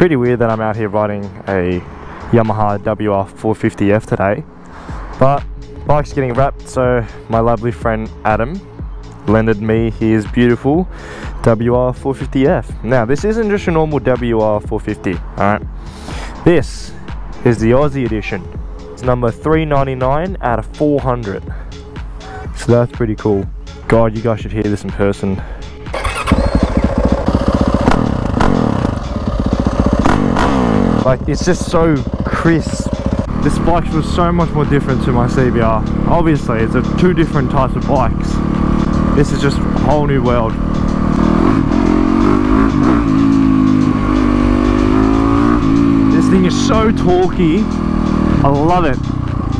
Pretty weird that I'm out here riding a Yamaha WR450F today. But bike's getting wrapped, so my lovely friend Adam lended me his beautiful WR450F. Now, this isn't just a normal WR450, alright? This is the Aussie edition. It's number 399 out of 400. So that's pretty cool. God, you guys should hear this in person. Like, it's just so crisp. This bike feels so much more different to my CBR. Obviously, it's a two different types of bikes. This is just a whole new world. This thing is so torquey. I love it.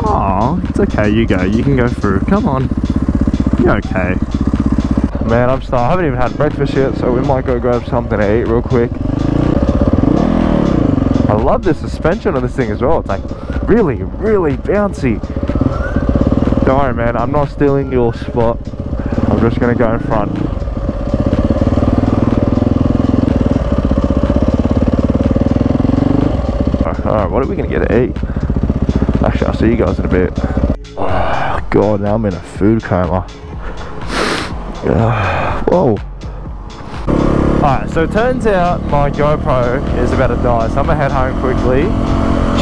Oh, it's okay, you go. You can go through. Come on. You're okay. Man, I'm starving. I haven't even had breakfast yet, so we might go grab something to eat real quick. I love the suspension on this thing as well. It's like really, really bouncy. Don't worry, man. I'm not stealing your spot. I'm just going to go in front. Alright, what are we going to get to eat? Actually, I'll see you guys in a bit. Oh, God, now I'm in a food coma. Uh, whoa. Alright, so it turns out my GoPro is about to die, so I'm gonna head home quickly,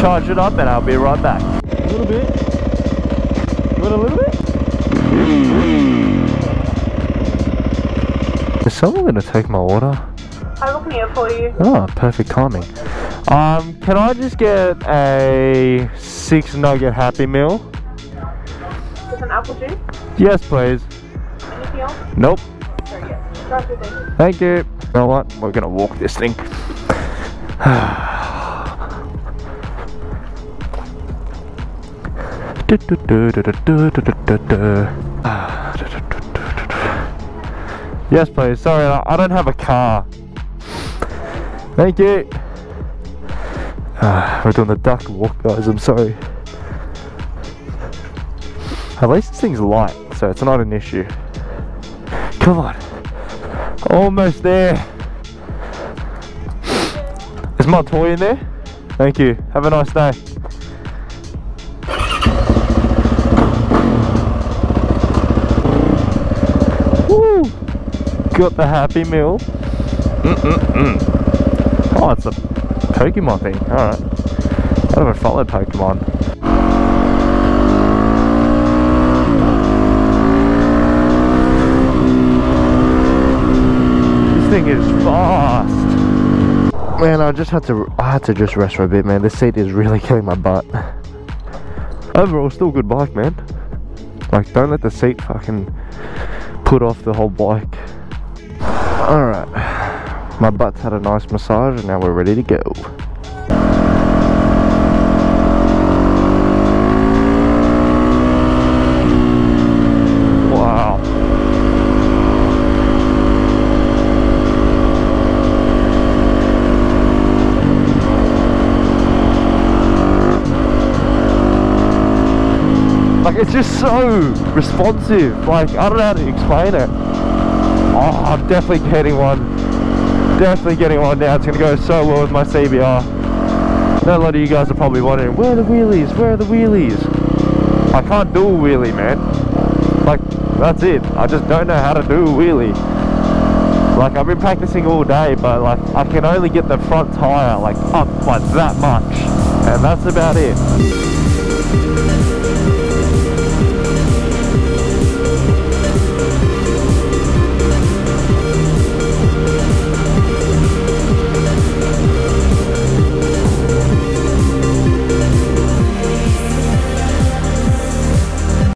charge it up, and I'll be right back. A little bit. You want a little bit? Is someone gonna take my order? I'm looking here for you. Oh, perfect timing. Um, can I just get a six nugget Happy Meal? With an apple juice? Yes, please. Anything else? Nope. Sorry, yes. Drive through there. Thank you. You know what? We're gonna walk this thing. Yes, please. Sorry, I don't have a car. Thank you. Ah, we're doing the duck walk, guys. I'm sorry. At least this thing's light, so it's not an issue. Come on. Almost there. Is my toy in there? Thank you. Have a nice day. Woo! Got the Happy Meal. Mm-mm-mm. Oh, it's a Pokemon thing. Alright. I haven't followed Pokemon. Thing is fast. Man, I just had to I had to just rest for a bit, man. This seat is really killing my butt. Overall, still good bike, man. Like, don't let the seat fucking put off the whole bike. Alright. My butt's had a nice massage and now we're ready to go. Like it's just so responsive. Like I don't know how to explain it. Oh, I'm definitely getting one. Definitely getting one now. It's gonna go so well with my CBR. Now a lot of you guys are probably wondering, where are the wheelies? Where are the wheelies? I can't do a wheelie, man. Like that's it. I just don't know how to do a wheelie. Like I've been practicing all day, but like I can only get the front tire like up by that much, and that's about it.